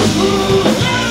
uh,